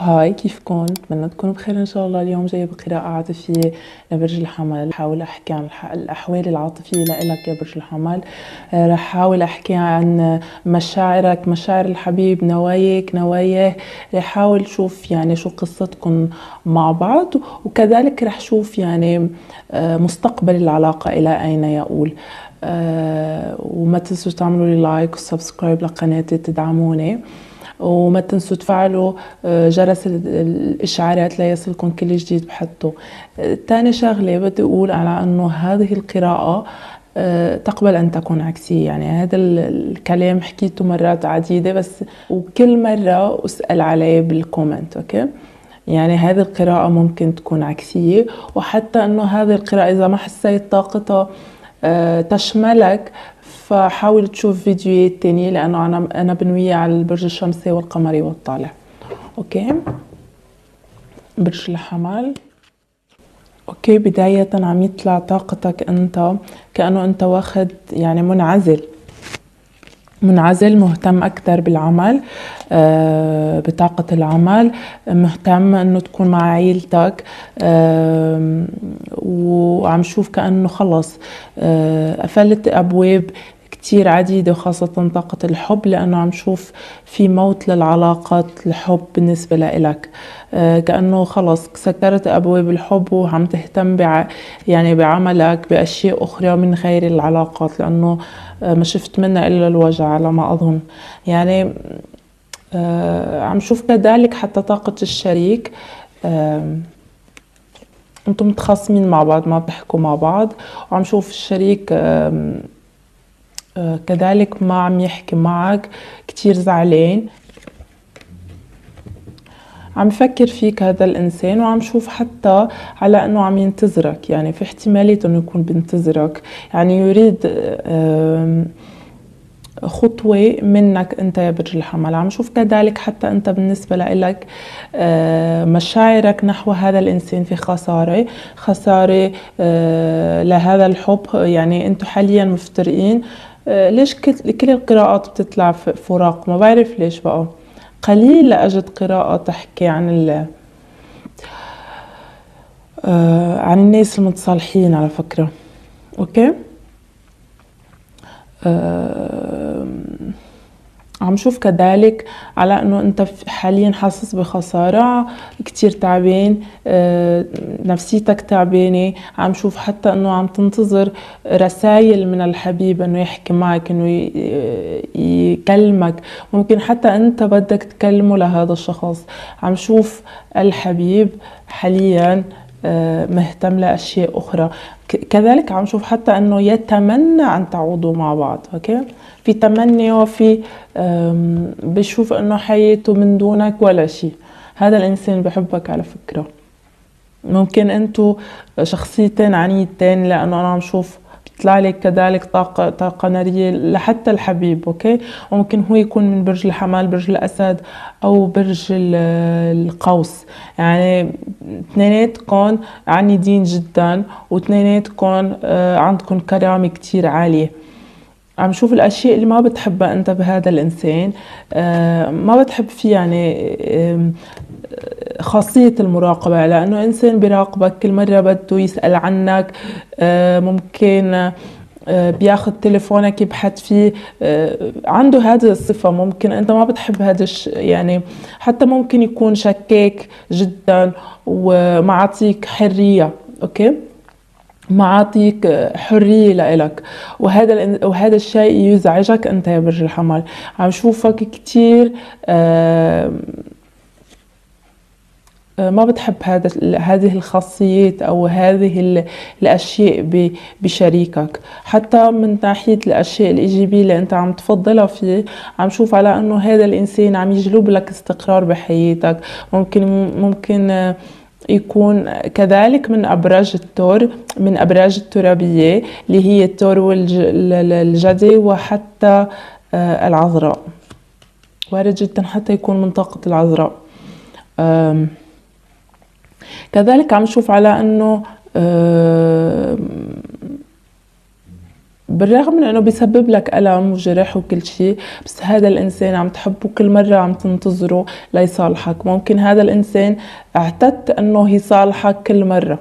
Hi كيفكن؟ بتمنى تكونوا بخير إن شاء الله. اليوم جاية بقراءة عاطفية لبرج الحمل. بحاول أحكي عن الأحوال العاطفية لإلك يا برج الحمل. آه، رح احاول أحكي عن مشاعرك مشاعر الحبيب نواياك نواياه. رح احاول أشوف يعني شو قصتكم مع بعض وكذلك رح أشوف يعني آه، مستقبل العلاقة إلى أين يؤول. أه وما تنسوا تعملوا لي like و subscribe لقناتي تدعموني. وما تنسوا تفعلوا آه، جرس الإشعارات ليصلكم كل جديد بحطه. تاني شغلة بدي أقول على أنه هذه القراءة آه، تقبل أن تكون عكسية. يعني هذا الكلام حكيته مرات عديدة بس وكل مرة أسأل عليه بال comment okay؟ يعني هذه القراءة ممكن تكون عكسية. وحتى أنه هذه القراءة إذا ما حسيت طاقتها آه، تشملك فحاول تشوف فيديوهات تانية لأنه أنا أنا بنوية على البرج الشمسي والقمري والطالع. okay؟ برج الحمل okay بداية عم يطلع طاقتك أنت كأنه أنت واخد يعني منعزل. منعزل مهتم أكثر بالعمل آه بطاقة العمل مهتم أنه تكون مع عيلتك آه وعم شوف كأنه خلص آه قفلت أبواب كتير عديدة وخاصة طاقة الحب لأنه عم شوف في موت للعلاقات الحب بالنسبة لإلك. آه كأنه خلص سكرت أبواب الحب وعم تهتم بع يعني بعملك بأشياء أخرى من غير العلاقات لأنه آه ما شفت منها إلا الوجع على ما أظن. يعني آه عم شوف كذلك حتى طاقة الشريك. أنتم متخاصمين مع بعض ما بتحكوا مع بعض. وعم شوف الشريك كذلك ما عم يحكي معك كتير زعلان. عم يفكر فيك هذا الإنسان وعم شوف حتى على إنه عم ينتظرك يعني في احتمالية إنه يكون بينتظرك. يعني يريد خطوة منك أنت يا برج الحمل. عم شوف كذلك حتى أنت بالنسبة لك آه، مشاعرك نحو هذا الإنسان في خسارة. خسارة آه، لهذا الحب. يعني أنتم حاليا مفترقين ليش كل القراءات بتطلع فراق ما بعرف ليش بقى. قليل لأجد قراءة تحكي عن ال آه، عن الناس المتصالحين على فكرة. أوكي؟ أه عم شوف كذلك على إنه أنت حاليا حاسس بخسارة كتير تعبان آه، نفسيتك تعبانة عم شوف حتى إنه عم تنتظر رسائل من الحبيب إنه يحكي معك إنه يكلمك. ممكن حتى أنت بدك تكلمه لهذا الشخص. عم شوف الحبيب حاليا آه، مهتم لأشياء أخرى. كذلك عم شوف حتى إنه يتمنى أن تعودوا مع بعض أوكي؟ في تمني وفي بشوف إنه حياته من دونك ولا شيء. هذا الإنسان بحبك على فكرة. ممكن أنتو شخصيتين عنيدتين لأنه أنا عم شوف بيطلع لك كذلك طاقة طاقة نارية لحتى الحبيب okay؟ وممكن هو يكون من برج الحمل برج الأسد أو برج القوس. يعني اثنيناتكم عنيدين جدا واثنيناتكم آه، عندكم كرامة كتير عالية. عم شوف الأشياء اللي ما بتحبها أنت بهذا الإنسان آه، ما بتحب فيه يعني خاصية المراقبة لأنه إنسان بيراقبك كل مرة بده يسأل عنك آه، ممكن آه، بياخذ تليفونك يبحث فيه عنده هذه الصفة ممكن أنت ما بتحب هذا يعني حتى ممكن يكون شكاك جدا ومعطيك حرية أوكي؟ معاطيك حرية لإلك. وهذا وهذا الشيء يزعجك أنت يا برج الحمل. عم شوفك كتير آه ما بتحب هذا هذه الخاصيات أو هذه الأشياء بشريكك. حتى من ناحية الأشياء الإيجابية اللي أنت عم تفضلها فيه عم شوف على إنه هذا الإنسان عم يجلب لك استقرار بحياتك. ممكن ممكن يكون كذلك من أبراج التور من أبراج الترابية اللي هي التور والجدي وحتى آه، العذراء. وارد جدا حتى يكون من طاقة العذراء كذلك عم نشوف على أنه بالرغم من إنه بيسبب لك ألم وجرح وكل شيء بس هذا الإنسان عم تحبه كل مرة عم تنتظره ليصالحك. ممكن هذا الإنسان اعتدت إنه يصالحك كل مرة.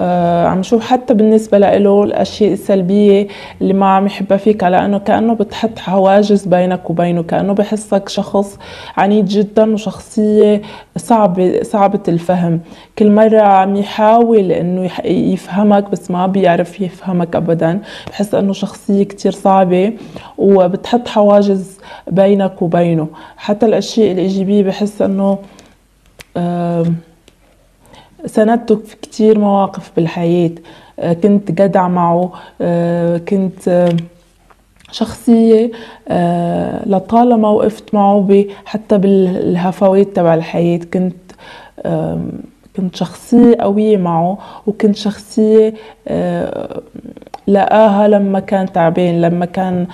عم شوف حتى بالنسبة له الأشياء السلبية اللي ما عم يحبها فيك على أنه كأنه بتحط حواجز بينك وبينه كأنه بحسك شخص عنيد جدا وشخصية صعبة صعبة الفهم. كل مرة عم يحاول أنه يفهمك بس ما بيعرف يفهمك أبدا بحس أنه شخصية كتير صعبة وبتحط حواجز بينك وبينه. حتى الأشياء الإيجابية بحس أنه سندته في كتير مواقف بالحياة. آه، كنت جدع معه. آه، كنت آه، شخصية لطالما وقفت معه حتى بالهفوات تبع الحياة. كنت كنت شخصية قوية معه وكنت شخصية لقاها لما كان تعبان لما كان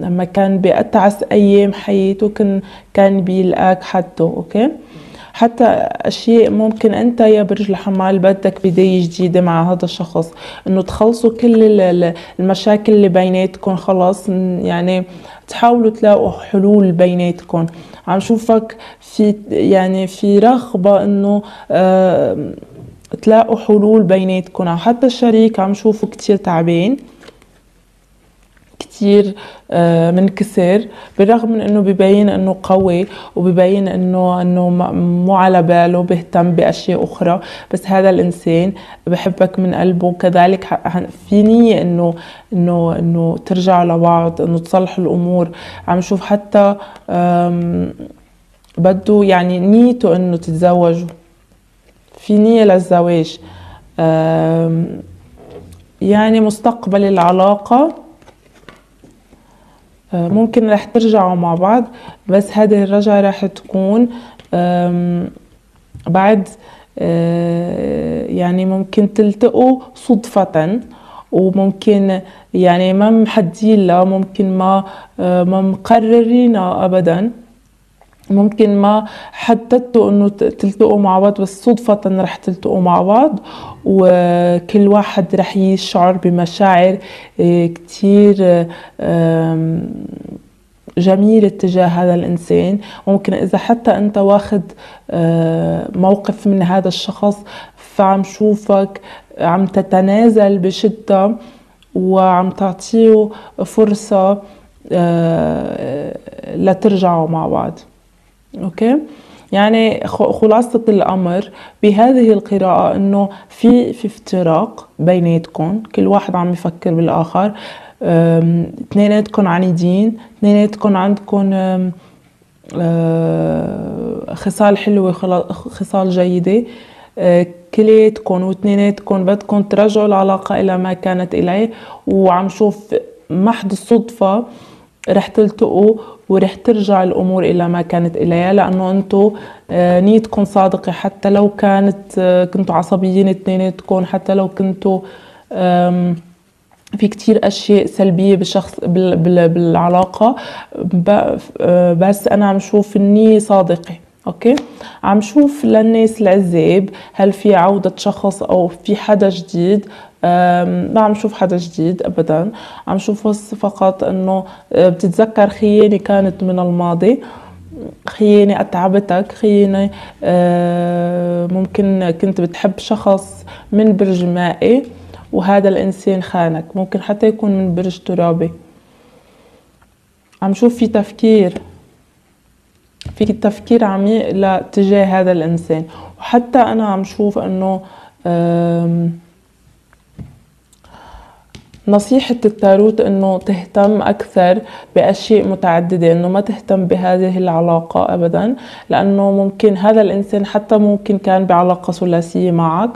لما كان بأتعس أيام حياته كان كان بيلقاك حده. أوكي؟ حتى أشياء ممكن أنت يا برج الحمال بدك بداية جديدة مع هذا الشخص إنه تخلصوا كل المشاكل اللي بيناتكم خلاص يعني تحاولوا تلاقوا حلول بيناتكم. عم شوفك في يعني في رغبة إنه آه تلاقوا حلول بيناتكم. حتى الشريك عم شوفه كتير تعبان. كتير آه، منكسر بالرغم من إنه ببين إنه قوي وببين إنه إنه مو على باله بيهتم بأشياء أخرى. بس هذا الإنسان بحبك من قلبه. كذلك في نية إنه إنه إنه ترجعوا لبعض إنه تصلحوا الأمور. عم شوف حتى بده يعني نيته إنه تتزوجوا في نية للزواج. يعني مستقبل العلاقة ممكن رح ترجعوا مع بعض بس هذه الرجعة رح تكون بعد آه، يعني ممكن تلتقوا صدفة وممكن يعني ما محدين لا ممكن ما آه، ما مقررين ابدا. ممكن ما حددتوا إنه تلتقوا مع بعض بس صدفة رح تلتقوا مع بعض وكل واحد رح يشعر بمشاعر آه، كتير جميلة تجاه هذا الإنسان. ممكن إذا حتى أنت واخد آه، موقف من هذا الشخص فعم شوفك عم تتنازل بشدة وعم تعطيه فرصة آه، لترجعوا مع بعض. أوكي؟ يعني خلاصة الأمر بهذه القراءة إنه في في افتراق بيناتكم كل واحد عم يفكر بالآخر اثنيناتكم عنيدين اثنيناتكم عندكم خصال حلوة خصال جيدة كلياتكم واثنيناتكم بدكم ترجعوا العلاقة إلى ما كانت إليه وعم شوف محض الصدفة رح تلتقوا ورح ترجع الأمور إلى ما كانت إليها لأنه أنتم آه، نيتكم صادقة. حتى لو كانت آه، كنتوا عصبيين اثنيناتكم حتى لو كنتوا في كتير أشياء سلبية بالشخص بالعلاقة. آه، بس أنا عم شوف النيه صادقة أوكي؟ عم شوف للناس العزاب هل في عودة شخص أو في حدا جديد. ما عم شوف حدا جديد ابدا. عم شوف فقط إنه آه، بتتذكر خيانة كانت من الماضي. خيانة أتعبتك خيانة آه، ممكن كنت بتحب شخص من برج مائي وهذا الإنسان خانك. ممكن حتى يكون من برج ترابي. عم شوف في تفكير. في تفكير عميق لتجاه هذا الإنسان. وحتى أنا عم شوف أنه نصيحة التاروت إنه تهتم أكثر بأشياء متعددة إنه ما تهتم بهذه العلاقة ابدا لأنه ممكن هذا الإنسان حتى ممكن كان بعلاقة ثلاثية معك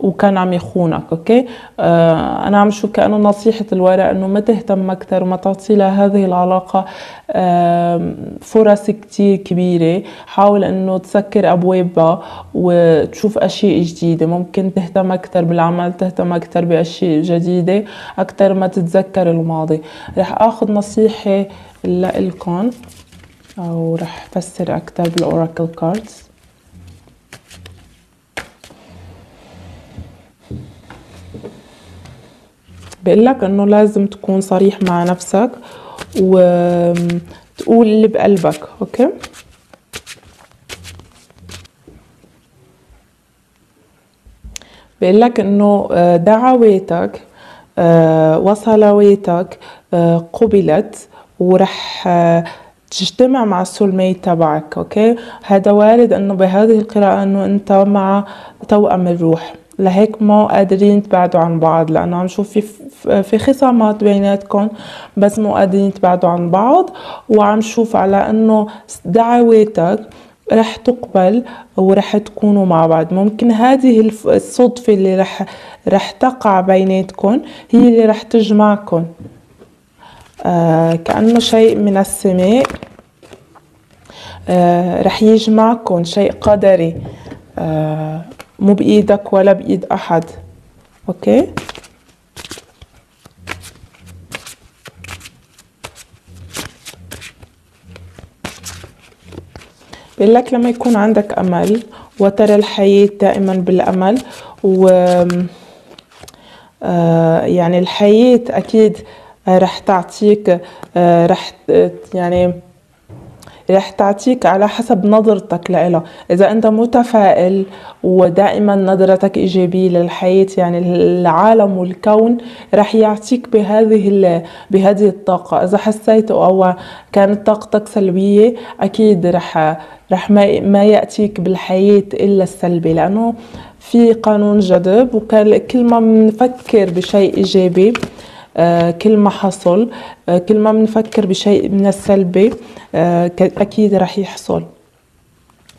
وكان عم يخونك أوكي؟ آه أنا عم شو كأنه نصيحة الورق إنه ما تهتم أكثر وما تعطي لهذه العلاقة آه فرص كتير كبيرة. حاول إنه تسكر أبوابها وتشوف أشياء جديدة. ممكن تهتم أكثر بالعمل تهتم أكثر بأشياء جديدة. أكثر أكثر ما تتذكر الماضي. رح آخذ نصيحة لإلكم أو رح فسر أكثر بالأوراكل كاردز. بقول لك إنه لازم تكون صريح مع نفسك وتقول اللي بقلبك okay؟ بقول لك إنه آه، دعواتك وصلواتك آه، قبلت ورح تجتمع مع ال soulmate تبعك أوكي؟ هذا وارد إنه بهذه القراءة إنه أنت مع توأم الروح. لهيك ما قادرين تبعدوا عن بعض لأنه عم نشوف في في خصامات بيناتكم بس مو قادرين تبعدوا عن بعض. وعم نشوف على إنه دعواتك رح تقبل ورح تكونوا مع بعض. ممكن هذه الصدفة اللي رح رح تقع بيناتكم هي اللي رح تجمعكم. آه كأنه شيء من السماء. آه رح يجمعكم شيء قدري. آه مو بإيدك ولا بإيد أحد. أوكي؟ بيقول لك لما يكون عندك أمل وترى الحياة دائما بالأمل و آه يعني الحياة أكيد رح تعطيك آه رح يعني رح تعطيك على حسب نظرتك لإلها إذا أنت متفائل ودائما نظرتك إيجابية للحياة يعني العالم والكون رح يعطيك بهذه بهذه الطاقة. إذا حسيت أو كانت طاقتك سلبية أكيد رح رح ما, ما يأتيك بالحياة إلا السلبي. لأنه في قانون جذب وكل ما بنفكر بشيء إيجابي آه، كل ما حصل آه، كل ما بنفكر بشيء من السلبي آه، أكيد رح يحصل.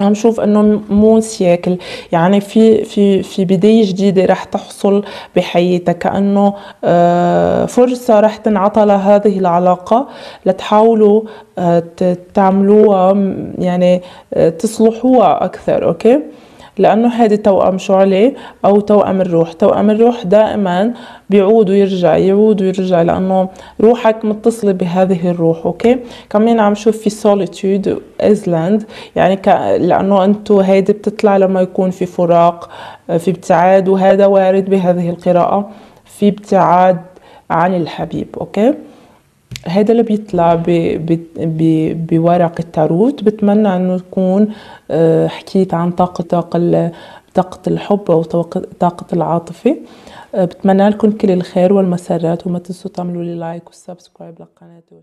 عم شوف إنه مو سياكل. يعني في في في بداية جديدة رح تحصل بحياتك. كأنه فرصة رح تنعطى لهذه العلاقة لتحاولوا تعملوها يعني تصلحوها أكثر أوكي؟ لأنه هذه توأم شعلة أو توأم الروح. توأم الروح دائما بيعود ويرجع يعود ويرجع لأنه روحك متصلة بهذه الروح okay؟ كمان عم شوف في solitude island يعني ك... لأنه أنتو هيدي بتطلع لما يكون في فراق في ابتعاد وهذا وارد بهذه القراءة في ابتعاد عن الحبيب okay؟ هذا اللي بيطلع بورق التاروت. بتمنى إنه تكون آه، حكيت عن طاقة طاقة طاقة الحب أو طاقة العاطفة. آه، بتمنى لكم كل الخير والمسرات وما تنسوا تعملوا لي like و subscribe لقناتي